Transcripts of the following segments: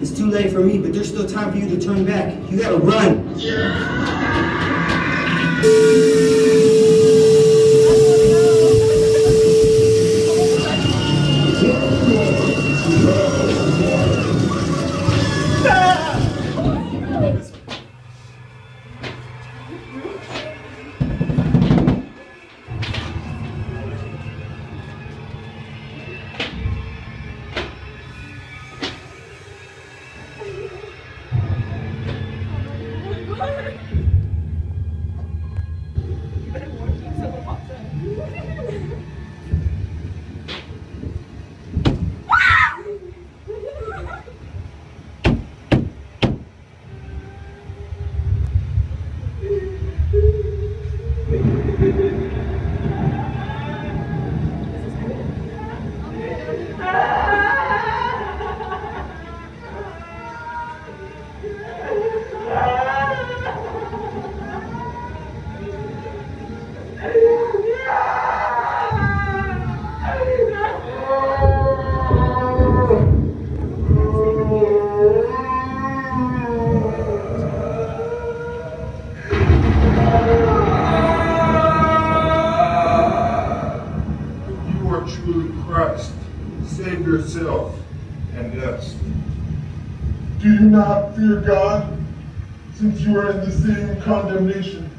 It's too late for me, but there's still time for you to turn back. You gotta run. You and us. Do you not fear God, since you are in the same condemnation?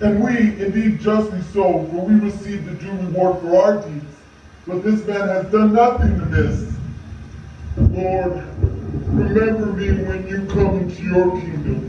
And we, indeed justly so, for we receive the due reward for our deeds. But this man has done nothing amiss. Lord, remember me when you come into your kingdom.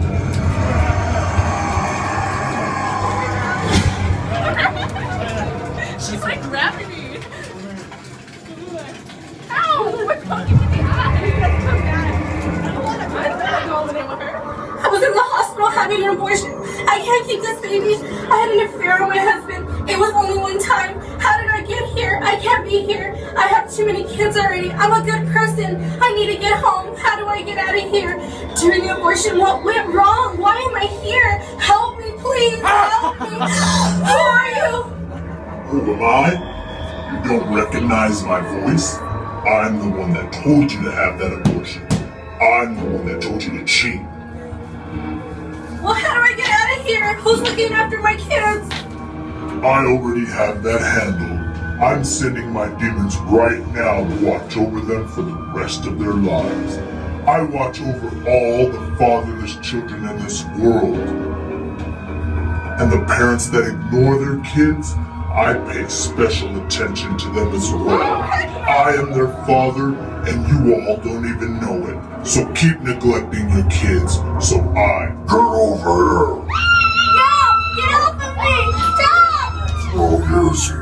I had an affair with my husband. It was only one time. How did I get here? I can't be here. I have too many kids already. I'm a good person. I need to get home. How do I get out of here? During the abortion, what went wrong? Why am I here? Help me, please. Help me. Who are you? Who am I? You don't recognize my voice? I'm the one that told you to have that abortion. I'm the one that told you to cheat. Out of here? Who's looking after my kids? I already have that handled. I'm sending my demons right now to watch over them for the rest of their lives. I watch over all the fatherless children in this world. And the parents that ignore their kids, I pay special attention to them as well. Oh, I am their father, and you all don't even know it. So keep neglecting your kids, so I get over here. Oh.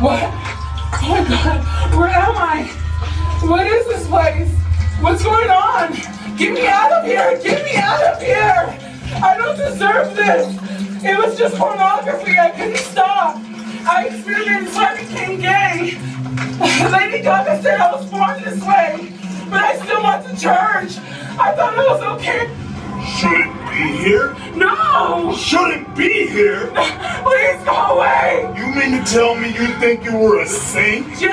What? Oh my god, where am I? What is this place? What's going on? Get me out of here! Get me out of here! I don't deserve this! It was just pornography, I couldn't stop! I experienced I became gay! Lady Gaga said I was born this way, but I still went to church! I thought it was okay! Shouldn't be here? No! Shouldn't be here? Please go away! You mean to tell me you think you were a saint? Yeah!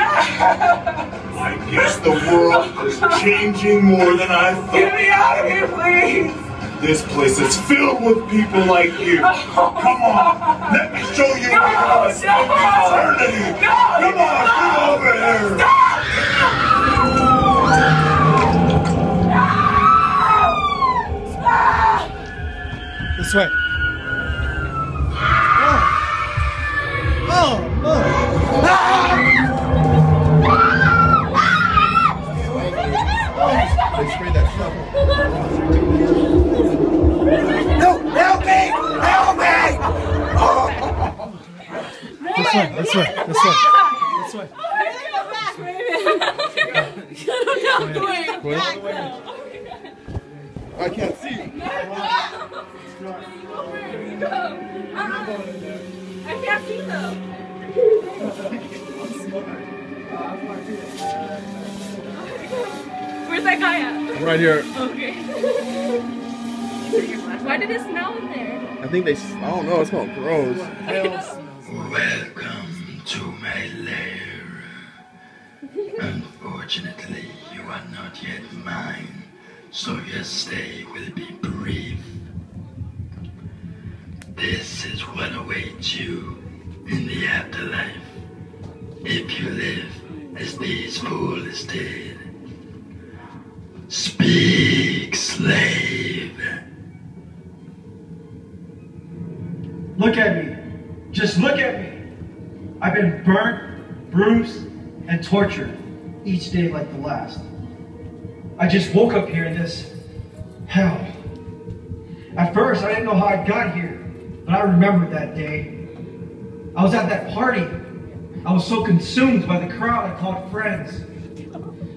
I guess the world is changing more than I thought. Get me out of here, please! This place is filled with people like you. Come on, let me show you No, like no. eternity. No, Come on, get over here. This way. Oh, oh, They sprayed no, help me! Help me! Oh. This way, this way, this way. This way. I can't see. I can't see them. Where's that guy at? Right here. Okay. Why did it smell in there? I think they. I don't know. It smells gross. Welcome to my lair. Unfortunately, you are not yet mine, so your stay will be brief. This is what awaits you in the afterlife. If you live as these fools did. Speak, slave. Look at me. Just look at me. I've been burnt, bruised, and tortured each day like the last. I just woke up here in this hell. At first, I didn't know how I got here, but I remember that day. I was at that party. I was so consumed by the crowd I called friends.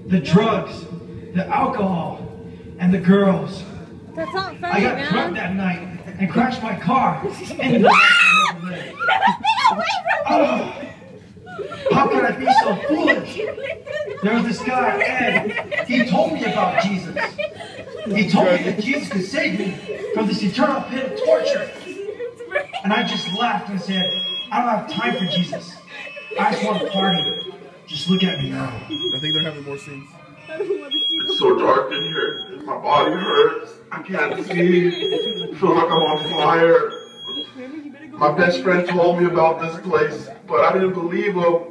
The drugs, the alcohol, and the girls. That's not I funny, got drunk that night and crashed my car the Oh, how could I be so foolish? There was this guy, Ed. He told me about Jesus. He told me that Jesus could save me from this eternal pit of torture. And I just laughed and said, I don't have time for Jesus. I just want to party. Just look at me now. I think they're having more scenes. It's so dark in here. My body hurts. I can't see. I feel like I'm on fire. My best friend told me about this place, but I didn't believe him.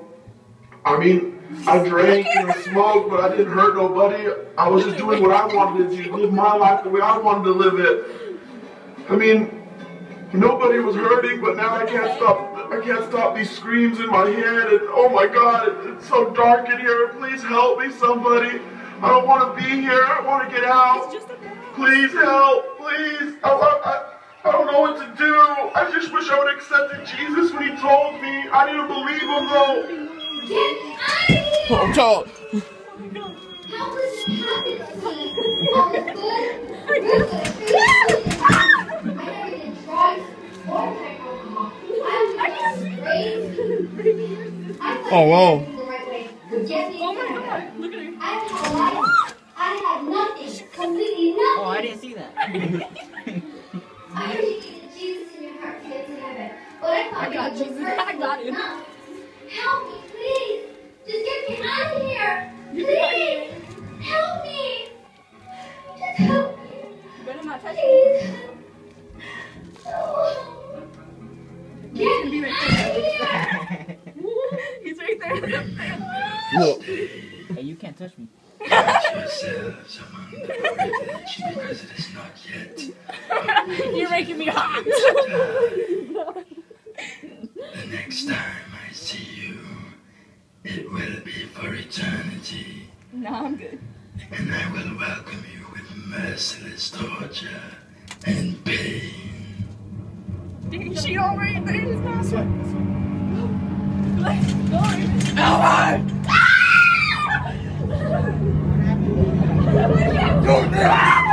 I mean, I drank and smoked, but I didn't hurt nobody. I was just doing what I wanted to do, live my life the way I wanted to live it. I mean, nobody was hurting, but now I can't stop. I can't stop these screams in my head, and oh my God, it's so dark in here. Please help me, somebody. I don't want to be here. I want to get out. Please help, please. I, I, I, I don't know what to do. I just wish I would have accepted Jesus when he told me. I didn't believe him though. Oh, tall. Oh, whoa. Oh you can't touch me. Get yourselves among the privileged because it is not yet You're making me hot. The next time I see you, it will be for eternity, no, I'm good. and I will welcome you with merciless torture and pain. She already thinks. Let's go. Não, não.